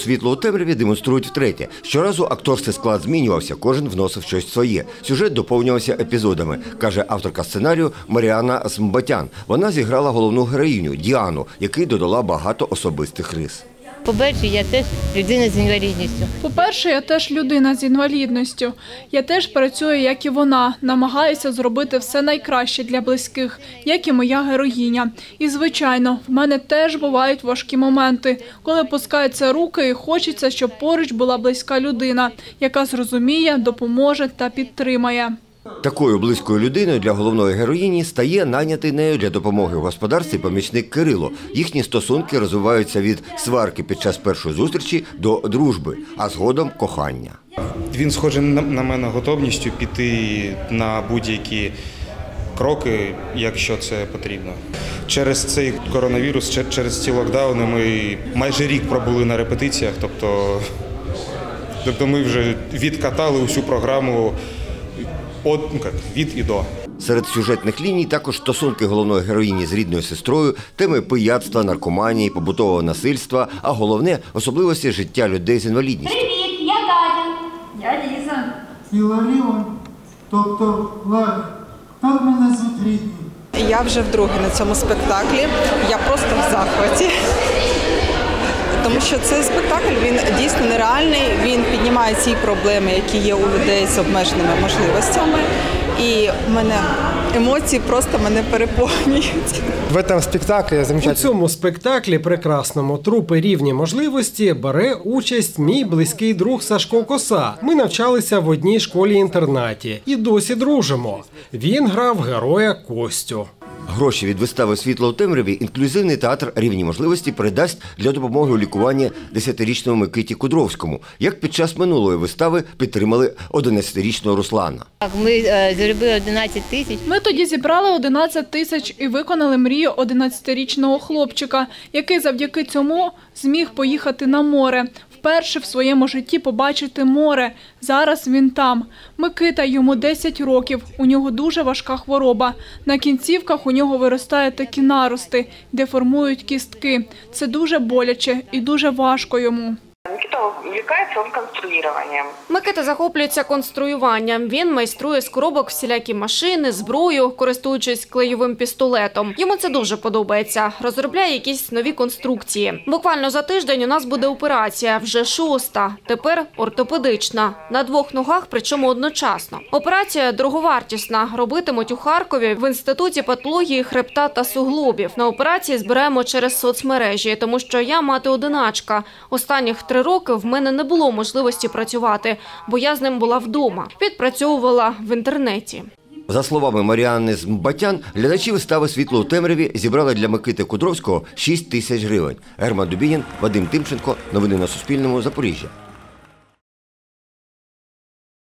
Світло у темряві демонструють втретє. Щоразу акторський склад змінювався, кожен вносив щось своє. Сюжет доповнювався епізодами, каже авторка сценарію Маріана Смбатян. Вона зіграла головну героїню Діану, який додала багато особистих рис. По-перше, я теж людина з інвалідністю. По-перше, я теж людина з інвалідністю. Я теж працюю, як і вона, намагаюся зробити все найкраще для близьких, як і моя героїня. І звичайно, в мене теж бувають важкі моменти, коли пускаються руки і хочеться, щоб поруч була близька людина, яка зрозуміє, допоможе та підтримає. Такою близькою людиною для головної героїні стає найнятий нею для допомоги в господарстві помічник Кирило. Їхні стосунки розвиваються від сварки під час першої зустрічі до дружби, а згодом кохання. Він схожий на мене готовністю піти на будь-які кроки, якщо це потрібно. Через цей коронавірус, через ці локдауни ми майже рік пробули на репетиціях, тобто, тобто ми вже відкатали усю програму от, ну, як, від і до. Серед сюжетних ліній також стосунки головної героїні з рідною сестрою, теми пияцтва, наркоманії, побутового насильства, а головне особливості життя людей з інвалідністю. Привіт, я Катя. Я Ліза. Ціла Ліон, тобто так мене звуть рідні. Я вже вдруге на цьому спектаклі. Я просто в захваті. Тому що цей спектакль він дійсно нереальний. Він піднімає ці проблеми, які є у людей з обмеженими можливостями. І в мене емоції просто мене переповнюють. В этом спектакле У цьому спектаклі прекрасному трупи рівні можливості бере участь мій близький друг Сашко Коса. Ми навчалися в одній школі-інтернаті і досі дружимо. Він грав героя Костю. Гроші від вистави Світло у темряві інклюзивний театр рівні можливості передасть для допомоги у лікуванні 10-річному Микиті Кудровському, як під час минулої вистави підтримали 11-річного Руслана. Так, ми е, заробили 11 тисяч. Ми тоді зібрали 11 тисяч і виконали мрію 11-річного хлопчика, який завдяки цьому зміг поїхати на море. Вперше в своєму житті побачити море. Зараз він там. Микита йому 10 років. У нього дуже важка хвороба. На кінцівках у нього виростають такі нарости, де формують кістки. Це дуже боляче і дуже важко йому. Увлекается он конструированием. Микита захоплюється конструюванням. Він майструє з коробок всілякі машини, зброю, користуючись клейовим пістолетом. Йому це дуже подобається. Розробляє якісь нові конструкції. Буквально за тиждень у нас буде операція, вже шоста. Тепер ортопедична на двох ногах, причому одночасно. Операція дороговартісна. Робитимуть у Харкові в інституті патології хребта та суглобів. На операції збираємо через соцмережі, тому що я мати одиначка. Останніх три роки в мене не було можливості працювати, бо я з ним була вдома. Підпрацьовувала в інтернеті. За словами Маріанни Змбатян, глядачі вистави Світло у темряві зібрали для Микити Кудровського 6 тисяч гривень. Герман Дубінін, Вадим Тимченко. Новини на Суспільному. Запоріжжя.